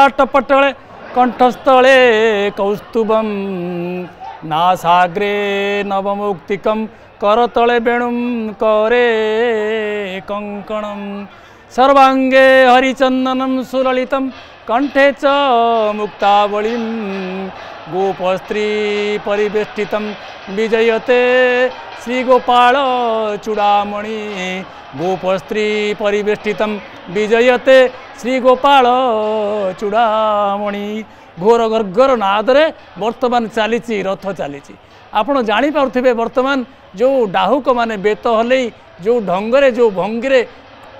टपटळे कण्ठस्थले कौस्तुभं नासाग्रे नवमौक्तिकं करतले वेणुं करे कङ्कणं सर्वाङ्गे हरिचन्दनं सुललितं कण्ठे च मुक्तावलिं गोपस्त्रीपरिवेष्टितं विजयते श्रीगोपालचूडामणि गोपस्त्रीपरिवेष्टितं ଚୂଡ଼ାମଣି ଗୋପସ୍ତ୍ରୀ ପରିବେଷ୍ଟିତಂ ବିଜୟତେ ଶ୍ରୀଗୋପାଳ ଚୂଡ଼ାମଣି। ଘୋର ଗର୍ଗର ନାଦରେ ବର୍ତ୍ତମାନ ଚାଲିଛି ରଥ ଚାଲିଛି। ଆପଣ ଜାଣିପାରୁଥିବେ ବର୍ତ୍ତମାନ ଯେଉଁ ଡାହୁକମାନେ ବେତ ହଲେଇ ଯେଉଁ ଢଙ୍ଗରେ ଯେଉଁ ଭଙ୍ଗୀରେ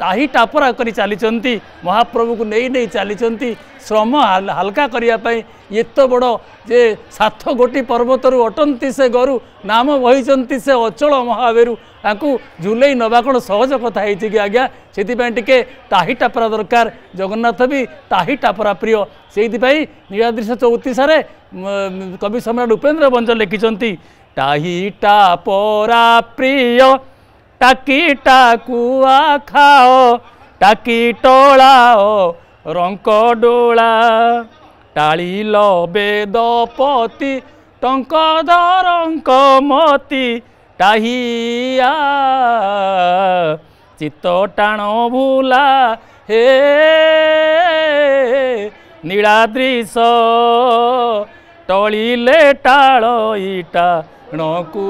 ତାହି ଟାପରା କରି ଚାଲିଛନ୍ତି ମହାପ୍ରଭୁକୁ ନେଇ ନେଇ ଚାଲିଛନ୍ତି। ଶ୍ରମ ହାଲ- ହାଲକା କରିବା ପାଇଁ ଏତେ ବଡ଼ ଯେ ସାତ ଗୋଟି ପର୍ବତରୁ ଅଟନ୍ତି ସେ ଗରୁ ନାମ ବହିଛନ୍ତି ସେ ଅଚଳ ମହାବେରୁ। ତାଙ୍କୁ ଝୁଲେଇ ନେବା କ'ଣ ସହଜ କଥା ହେଇଛି କି ଆଜ୍ଞା? ସେଥିପାଇଁ ଟିକେ ତାହି ଟାପରା ଦରକାର। ଜଗନ୍ନାଥ ବି ତାହି ଟାପରା ପ୍ରିୟ। ସେଇଥିପାଇଁ ନୀଳାଦ୍ରିଶ ଚଉତିଶାରେ କବି ସମ୍ରାଟ ଉପେନ୍ଦ୍ର ବଞ୍ଚ ଲେଖିଛନ୍ତି ତାହି ଟାପରା ପ୍ରିୟ টাকি টাকুয়া খাও টাকি টোলাও রঙ্ক ডোলা টাড়িল বেদপতি টঙ্ক ধরঙ্ক মতি টাহিয়া চিত্ত টাণ ভুলা হে ନୀଳାଦ୍ରିଶ ଟଳିଲେ ଟାଳ ଇଟା ଣକୁ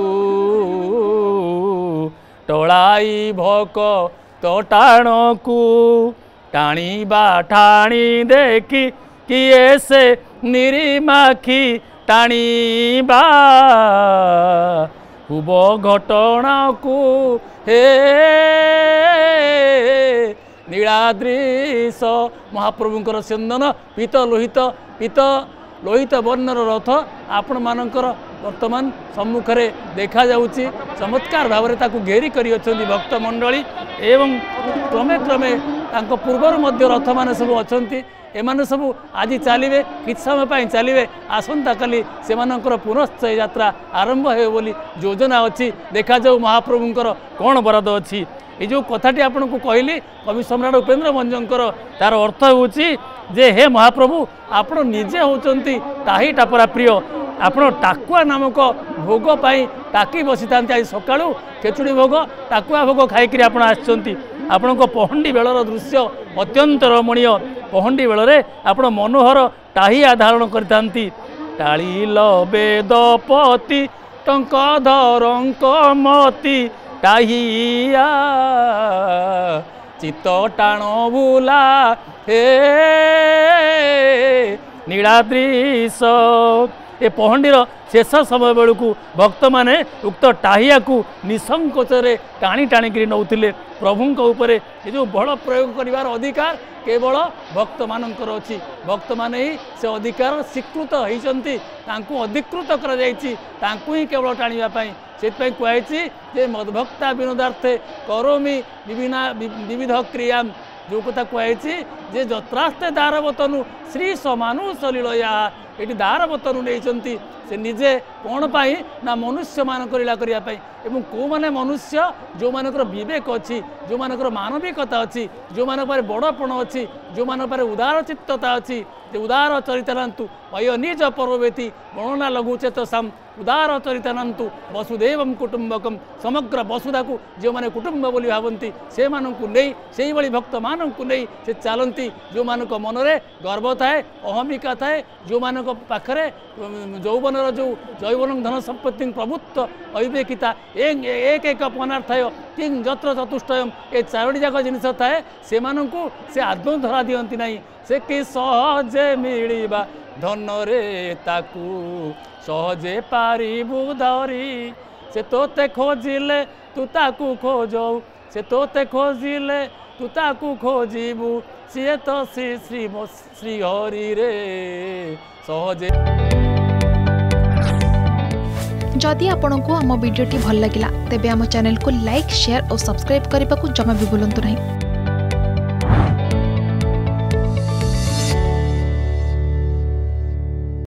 ଟଳାଇ ଭକ ତଟାଣକୁ ଟାଣିବା ଠାଣି ଦେଖି କିଏ ସେ ନିରିମାଖି ଟାଣିବା। ହୁବ ଘଟଣାକୁ ହେ ନୀଳାଦ୍ରିଶ ମହାପ୍ରଭୁଙ୍କର ଚନ୍ଦନ ପିତ ଲୋହିତ ପିତ ଲୋହିତ ବର୍ଣ୍ଣର ରଥ ଆପଣମାନଙ୍କର ବର୍ତ୍ତମାନ ସମ୍ମୁଖରେ ଦେଖାଯାଉଛି। ଚମତ୍କାର ଭାବରେ ତାକୁ ଘେରି କରି ଅଛନ୍ତି ଭକ୍ତ ମଣ୍ଡଳୀ ଏବଂ କ୍ରମେ କ୍ରମେ ତାଙ୍କ ପୂର୍ବରୁ ମଧ୍ୟ ରଥମାନେ ସବୁ ଅଛନ୍ତି। ଏମାନେ ସବୁ ଆଜି ଚାଲିବେ କିଛି ସମୟ ପାଇଁ ଚାଲିବେ। ଆସନ୍ତାକାଲି ସେମାନଙ୍କର ପୁନଶ୍ଚ ଏ ଯାତ୍ରା ଆରମ୍ଭ ହେବ ବୋଲି ଯୋଜନା ଅଛି। ଦେଖାଯାଉ ମହାପ୍ରଭୁଙ୍କର କ'ଣ ବରାଦ ଅଛି। এই ଯେଉଁ କଥାଟି ଆପଣଙ୍କୁ କହିଲି କବି ସମ୍ରାଟ ଉପେନ୍ଦ୍ର ଭଞ୍ଜଙ୍କର ତାର ଅର୍ଥ ହେଉଛି ଯେ ହେ ମହାପ୍ରଭୁ ଆପଣ ନିଜେ ହେଉଛନ୍ତି ତାହି ଟାପରା ପ୍ରିୟ। ଆପଣ ଟାକୁଆ ନାମକ ଭୋଗ ପାଇଁ ଟାକି ବସିଥାନ୍ତି ଆଜି ସକାଳୁ। ଖେଚୁଡ଼ି ଭୋଗ ଟାକୁଆ ଭୋଗ ଖାଇକିରି ଆପଣ ଆସିଛନ୍ତି। ଆପଣଙ୍କ ପହଣ୍ଡି ବେଳର ଦୃଶ୍ୟ ଅତ୍ୟନ୍ତ ରମଣୀୟ। ପହଣ୍ଡି ବେଳରେ ଆପଣ ମନୋହର ଟାହିଆ ଧାରଣ କରିଥାନ୍ତି। ଟାଳିଲ ବେଦପତି ଟଙ୍କ ଧରଙ୍କ ମତି ଟାହିଆ ଚିତ୍ତ ଟାଣ ବୁଲା ହେ ନୀଳାଦ୍ରିଶ। ଏ ପହଣ୍ଡିର ଶେଷ ସମୟ ବେଳକୁ ଭକ୍ତମାନେ ଉକ୍ତ ଟାହିଆକୁ ନିସଙ୍କୋଚରେ ଟାଣି ଟାଣିକିରି ନେଉଥିଲେ। ପ୍ରଭୁଙ୍କ ଉପରେ ଏ ଯେଉଁ ବଳ ପ୍ରୟୋଗ କରିବାର ଅଧିକାର କେବଳ ଭକ୍ତମାନଙ୍କର ଅଛି। ଭକ୍ତମାନେ ହିଁ ସେ ଅଧିକାର ସ୍ୱୀକୃତ ହେଇଛନ୍ତି ତାଙ୍କୁ ଅଧିକୃତ କରାଯାଇଛି ତାଙ୍କୁ ହିଁ କେବଳ ଟାଣିବା ପାଇଁ। ସେଥିପାଇଁ କୁହାଯାଇଛି ଯେ ମଦଭକ୍ତା ବିନୋଦାର୍ଥେ କରୋମି ବିଭିନ୍ନ ବିବିଧ କ୍ରିୟା जो कथा कहुची जे जत्रास्ते दारवतनु श्री समानु सलीलया ये दारवतनु नहीं से निजे कौन पाई ना मनुष्य मानक लीला मैंने मनुष्य जो मानकर बेक अच्छी जो मानकर मानविकता अच्छी जो मान बड़पण अच्छी जो मान उदार चित्तता अच्छी उदार चरितरांतु वय निज पर्वती गणना लघुचेतसाम ଉଦାର ଚରିତାନାନ୍ତୁ ବସୁଦେବମ୍ କୁଟୁମ୍ବକମ୍ ସମଗ୍ର ବସୁଧାକୁ ଯେଉଁମାନେ କୁଟୁମ୍ବ ବୋଲି ଭାବନ୍ତି ସେମାନଙ୍କୁ ନେଇ ସେଇଭଳି ଭକ୍ତମାନଙ୍କୁ ନେଇ ସେ ଚାଲନ୍ତି ଯେଉଁମାନଙ୍କ ମନରେ ଗର୍ବ ଥାଏ ଅହମିକା ଥାଏ ଯେଉଁମାନଙ୍କ ପାଖରେ ଉମ୍, ଯୌବନର ଯେଉଁ ଜୈବନ ଧନ ସମ୍ପତ୍ତି ପ୍ରଭୁତ୍ୱ ଅବିବେକିତା ଏଂ- ଏକ ଏକ ପନାର୍ଥୟ କିଂ ଯତ୍ର ଚତୁଷ୍ଟୟମ୍ ଏ ଚାରୋଟି ଯାକ ଜିନିଷ ଥାଏ ସେମାନଙ୍କୁ ସେ ଆଦୌ ଧରା ଦିଅନ୍ତି ନାହିଁ ସେ କି ସହଜେ ମିଳିବା ধনরে তাকু সহজে পারিবু ধরি সে তোতে খোঁজিলে তু তাকু খোঁজৌ সে তোতে খোঁজিলে তু তাকু খোঁজিবু ସିଏ ତ ଶ୍ରୀ ଶ୍ରୀ ଶ୍ରୀ ହରିରେ ସହଜେ ଯଦି ଆପଣଙ୍କୁ ଆମ ଭିଡ଼ିଓଟି ଭଲ ଲାଗିଲା ତେବେ ଆମ ଚ୍ୟାନେଲକୁ ଲାଇକ୍ ସେୟାର ଓ ସବସ୍କ୍ରାଇବ୍ କରିବାକୁ ଜମା ବି ଭୁଲନ୍ତୁ ନାହିଁ